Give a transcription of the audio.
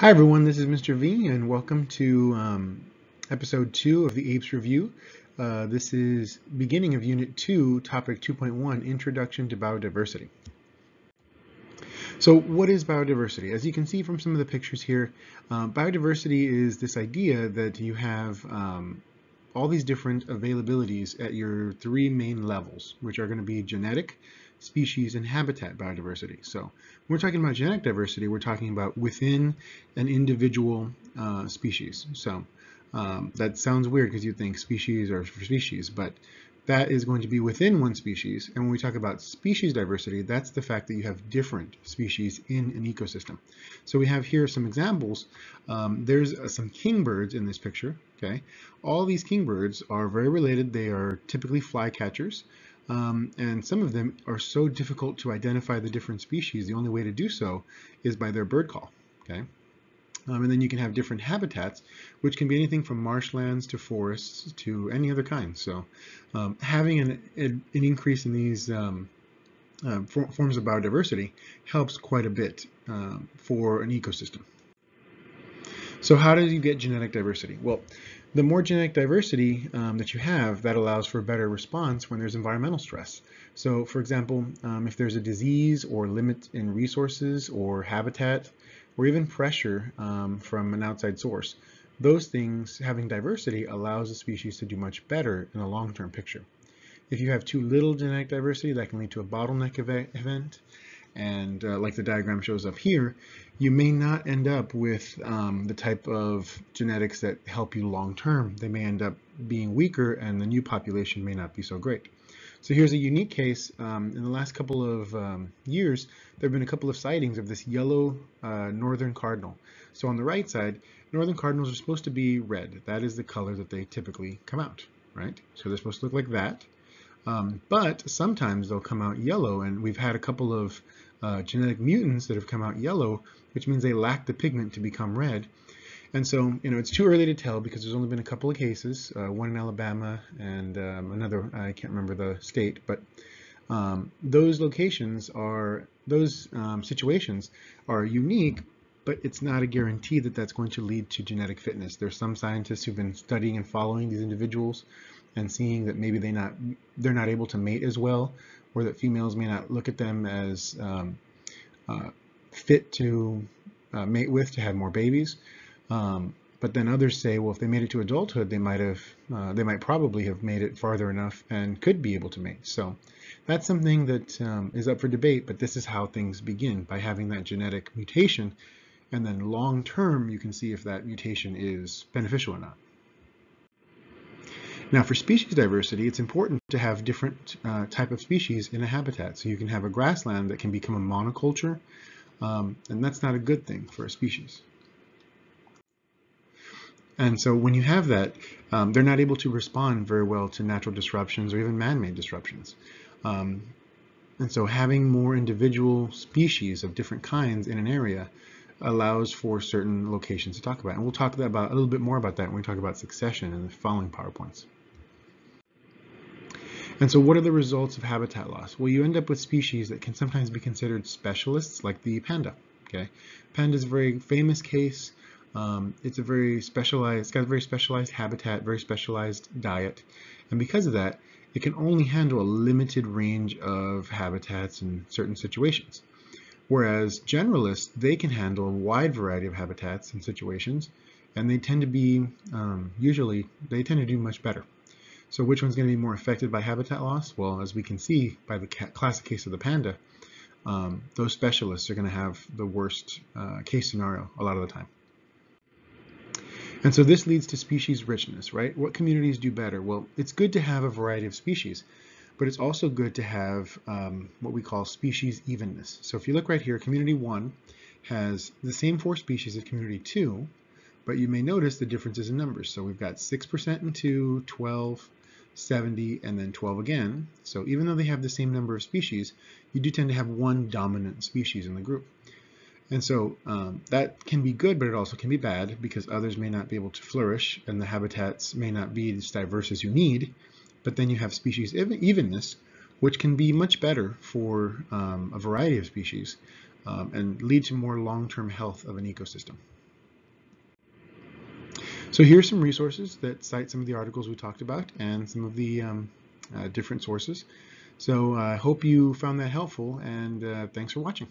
Hi everyone, this is Mr. V and welcome to um, episode 2 of the APES review. Uh, this is beginning of unit 2, topic 2.1, Introduction to Biodiversity. So what is biodiversity? As you can see from some of the pictures here, uh, biodiversity is this idea that you have um, all these different availabilities at your three main levels, which are going to be genetic, species, and habitat biodiversity. So when we're talking about genetic diversity, we're talking about within an individual uh, species. So um, that sounds weird because you think species are for species, but that is going to be within one species. And when we talk about species diversity, that's the fact that you have different species in an ecosystem. So we have here some examples. Um, there's uh, some kingbirds in this picture, okay? All these kingbirds are very related. They are typically flycatchers. Um, and some of them are so difficult to identify the different species. The only way to do so is by their bird call. Okay, um, and then you can have different habitats, which can be anything from marshlands to forests to any other kind. So um, having an, an, increase in these um, uh, forms of biodiversity helps quite a bit um, for an ecosystem. So how do you get genetic diversity? Well, the more genetic diversity um, that you have, that allows for a better response when there's environmental stress. So for example, um, if there's a disease or limit in resources or habitat, or even pressure um, from an outside source, those things, having diversity, allows the species to do much better in a long-term picture. If you have too little genetic diversity, that can lead to a bottleneck event, and uh, like the diagram shows up here, you may not end up with um, the type of genetics that help you long term. They may end up being weaker and the new population may not be so great. So here's a unique case. Um, in the last couple of um, years, there have been a couple of sightings of this yellow uh, northern cardinal. So on the right side, northern cardinals are supposed to be red. That is the color that they typically come out, right? So they're supposed to look like that. Um, but sometimes they'll come out yellow, and we've had a couple of uh, genetic mutants that have come out yellow, which means they lack the pigment to become red. And so, you know, it's too early to tell because there's only been a couple of cases, uh, one in Alabama and um, another, I can't remember the state, but um, those locations are, those um, situations are unique, but it's not a guarantee that that's going to lead to genetic fitness. There's some scientists who've been studying and following these individuals and seeing that maybe they not they're not able to mate as well, or that females may not look at them as um, uh, fit to uh, mate with to have more babies. Um, but then others say, well, if they made it to adulthood, they might have, uh, they might probably have made it farther enough and could be able to mate. So that's something that um, is up for debate, but this is how things begin by having that genetic mutation. And then long term, you can see if that mutation is beneficial or not. Now for species diversity, it's important to have different uh, type of species in a habitat. So you can have a grassland that can become a monoculture, um, and that's not a good thing for a species. And so when you have that, um, they're not able to respond very well to natural disruptions or even man-made disruptions. Um, and so having more individual species of different kinds in an area allows for certain locations to talk about. And we'll talk about a little bit more about that when we talk about succession in the following PowerPoints. And so what are the results of habitat loss? Well, you end up with species that can sometimes be considered specialists, like the panda. Okay, Panda is a very famous case. Um, it's a very specialized, it's got a very specialized habitat, very specialized diet. And because of that, it can only handle a limited range of habitats in certain situations. Whereas generalists, they can handle a wide variety of habitats and situations, and they tend to be, um, usually, they tend to do much better. So which one's going to be more affected by habitat loss? Well, as we can see by the classic case of the panda, um, those specialists are going to have the worst uh, case scenario a lot of the time. And so this leads to species richness, right? What communities do better? Well, it's good to have a variety of species, but it's also good to have um, what we call species evenness. So if you look right here, community one has the same four species as community two, but you may notice the differences in numbers. So we've got 6% in 2, 12, 70, and then 12 again. So even though they have the same number of species, you do tend to have one dominant species in the group. And so um, that can be good, but it also can be bad because others may not be able to flourish and the habitats may not be as diverse as you need. But then you have species evenness, which can be much better for um, a variety of species um, and lead to more long-term health of an ecosystem. So here's some resources that cite some of the articles we talked about and some of the um, uh, different sources. So I uh, hope you found that helpful and uh, thanks for watching.